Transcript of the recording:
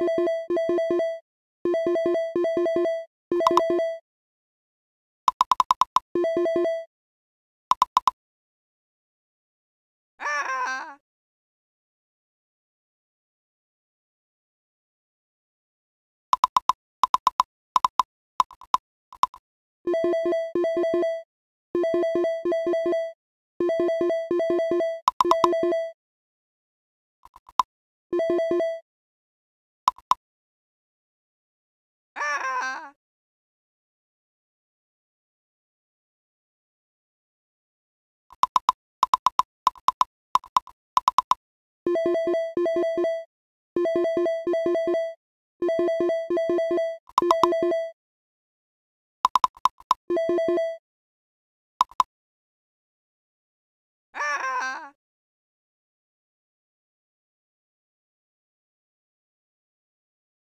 あ you